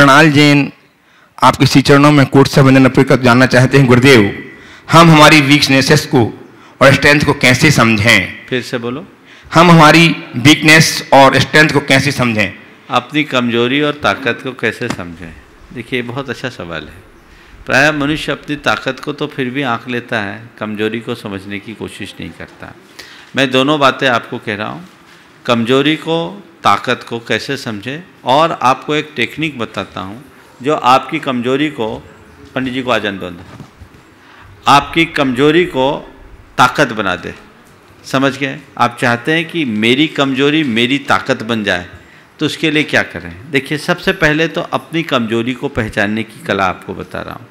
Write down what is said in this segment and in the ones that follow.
प्रणाल जैन आप किसी चरणों में कोर्ट से बंधन अर्पित कर जानना चाहते हैं गुरुदेव हम हमारी वीकनेसेस को और स्ट्रेंथ को कैसे समझें? फिर से बोलो। हम हमारी वीकनेस और स्ट्रेंथ को कैसे समझें? अपनी कमज़ोरी और ताकत को कैसे समझें? देखिए बहुत अच्छा सवाल है। प्राय मनुष्य अपनी ताकत को तो फिर भी आंक लेता है कमज़ोरी को समझने की कोशिश नहीं करता। मैं दोनों बातें आपको कह रहा हूँ। कमज़ोरी को ताकत को कैसे समझें? और आपको एक टेक्निक बताता हूँ, जो आपकी कमज़ोरी को, पंडित जी को आजन बंद आपकी कमज़ोरी को ताकत बना दे। समझ गए? आप चाहते हैं कि मेरी कमज़ोरी मेरी ताकत बन जाए तो उसके लिए क्या करें? देखिए, सबसे पहले तो अपनी कमज़ोरी को पहचानने की कला आपको बता रहा हूँ।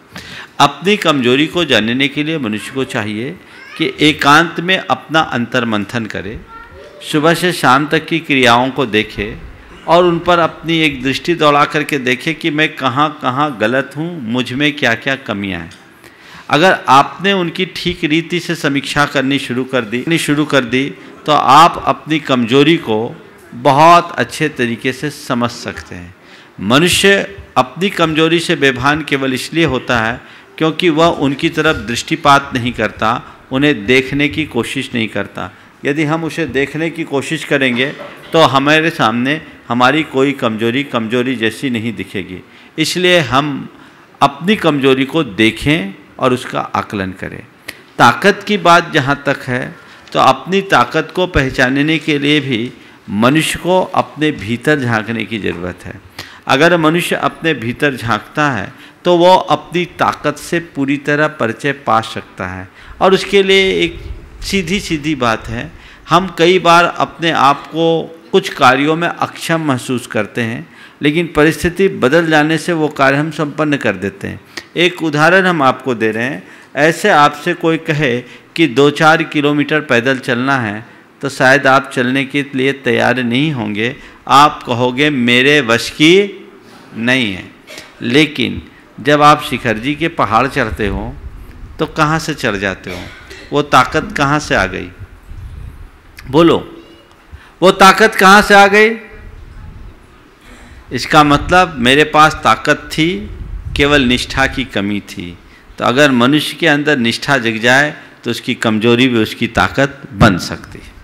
अपनी कमज़ोरी को जानने के लिए मनुष्य को चाहिए कि एकांत में अपना अंतर मंथन करे सुबह से शाम तक की क्रियाओं को देखे और उन पर अपनी एक दृष्टि दौड़ा करके देखे कि मैं कहाँ कहाँ गलत हूँ, मुझमें क्या क्या कमियाँ हैं। अगर आपने उनकी ठीक रीति से समीक्षा करनी शुरू कर दी शुरू कर दी तो आप अपनी कमज़ोरी को बहुत अच्छे तरीके से समझ सकते हैं। मनुष्य अपनी कमज़ोरी से बेभान केवल इसलिए होता है क्योंकि वह उनकी तरफ़ दृष्टिपात नहीं करता, उन्हें देखने की कोशिश नहीं करता। यदि हम उसे देखने की कोशिश करेंगे तो हमारे सामने हमारी कोई कमज़ोरी कमज़ोरी जैसी नहीं दिखेगी। इसलिए हम अपनी कमज़ोरी को देखें और उसका आकलन करें। ताकत की बात जहाँ तक है तो अपनी ताकत को पहचानने के लिए भी मनुष्य को अपने भीतर झांकने की ज़रूरत है। अगर मनुष्य अपने भीतर झांकता है तो वो अपनी ताकत से पूरी तरह परिचय पा सकता है और उसके लिए एक सीधी सीधी बात है। हम कई बार अपने आप को कुछ कार्यों में अक्षम महसूस करते हैं, लेकिन परिस्थिति बदल जाने से वो कार्य हम संपन्न कर देते हैं। एक उदाहरण हम आपको दे रहे हैं। ऐसे आपसे कोई कहे कि दो चार किलोमीटर पैदल चलना है तो शायद आप चलने के लिए तैयार नहीं होंगे। आप कहोगे, मेरे वश की नहीं है। लेकिन जब आप शिखर जी के पहाड़ चढ़ते हो तो कहाँ से चढ़ जाते हो? वो ताकत कहाँ से आ गई? बोलो, वो ताकत कहाँ से आ गई? इसका मतलब मेरे पास ताकत थी, केवल निष्ठा की कमी थी। तो अगर मनुष्य के अंदर निष्ठा जग जाए तो उसकी कमज़ोरी भी उसकी ताकत बन सकती है।